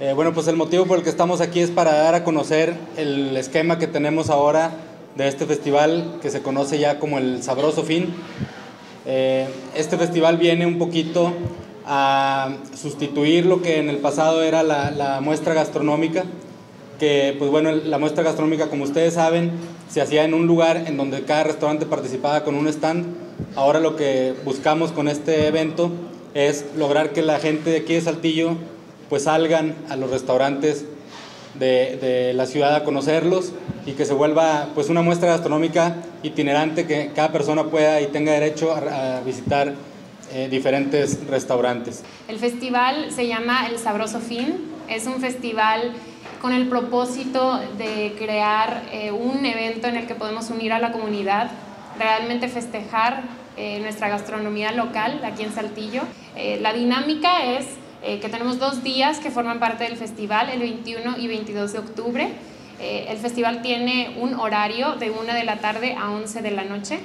Eh, bueno, pues el motivo por el que estamos aquí es para dar a conocer el esquema que tenemos ahora de este festival que se conoce ya como el Sabroso Fin. Eh, este festival viene un poquito a sustituir lo que en el pasado era la, la muestra gastronómica, que pues bueno, la muestra gastronómica como ustedes saben se hacía en un lugar en donde cada restaurante participaba con un stand. Ahora lo que buscamos con este evento es lograr que la gente de aquí de Saltillo pues salgan a los restaurantes de, la ciudad a conocerlos y que se vuelva pues una muestra gastronómica itinerante que cada persona pueda y tenga derecho a, visitar eh, diferentes restaurantes. El festival se llama El Sabroso Fin, es un festival con el propósito de crear eh, un evento en el que podemos unir a la comunidad, realmente festejar eh, nuestra gastronomía local aquí en Saltillo. La dinámica es eh, que tenemos dos días que forman parte del festival, el 21 y 22 de octubre. Eh, el festival tiene un horario de 1 de la tarde a 11 de la noche.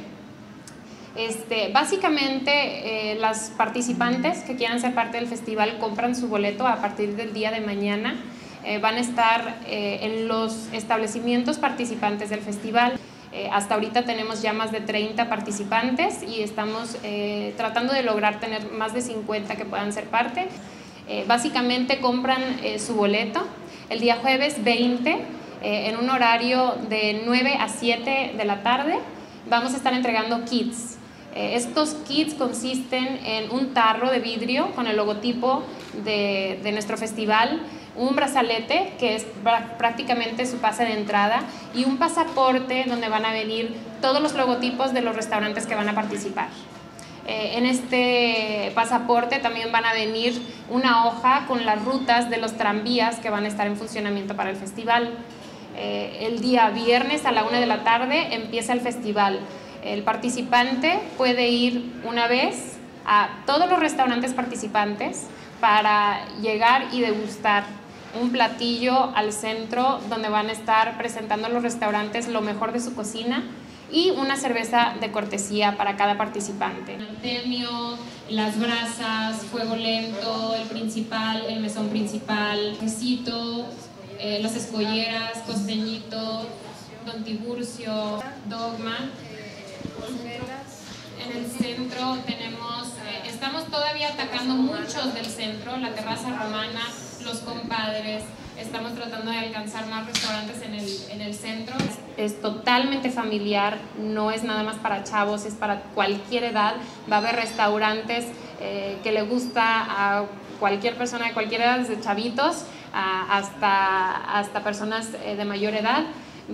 Este, básicamente, eh, las participantes que quieran ser parte del festival compran su boleto a partir del día de mañana. Eh, van a estar eh, en los establecimientos participantes del festival. Eh, hasta ahorita tenemos ya más de 30 participantes y estamos eh, tratando de lograr tener más de 50 que puedan ser parte. Eh, básicamente compran su boleto el día jueves 20 en un horario de 9 a 7 de la tarde. Vamos a estar entregando kits. Eh, estos kits consisten en un tarro de vidrio con el logotipo de, de nuestro festival, un brazalete que es prácticamente su pase de entrada y un pasaporte donde van a venir todos los logotipos de los restaurantes que van a participar. Eh, en este pasaporte también van a venir una hoja con las rutas de los tranvías que van a estar en funcionamiento para el festival. Eh, el día viernes a la una de la tarde empieza el festival. El participante puede ir una vez a todos los restaurantes participantes para llegar y degustar un platillo al centro donde van a estar presentando los restaurantes lo mejor de su cocina y una cerveza de cortesía para cada participante. El temio, las brasas, fuego lento, el principal, el mesón principal, quesito, eh, las escolleras, costeñito, don Tiburcio, dogma. En el centro tenemos, eh, estamos todavía atacando muchos del centro, la terraza romana, los compadres, estamos tratando de alcanzar más restaurantes en el, en el centro. Es, totalmente familiar, no es nada más para chavos, es para cualquier edad. Va a haber restaurantes eh, que le gusta a cualquier persona de cualquier edad, desde chavitos hasta, hasta personas eh, de mayor edad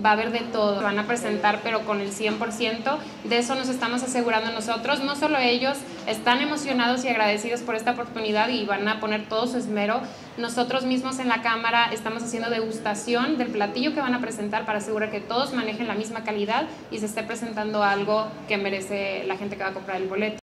va a haber de todo, van a presentar pero con el 100%, de eso nos estamos asegurando nosotros, no solo ellos están emocionados y agradecidos por esta oportunidad y van a poner todo su esmero, nosotros mismos en la cámara estamos haciendo degustación del platillo que van a presentar para asegurar que todos manejen la misma calidad y se esté presentando algo que merece la gente que va a comprar el boleto.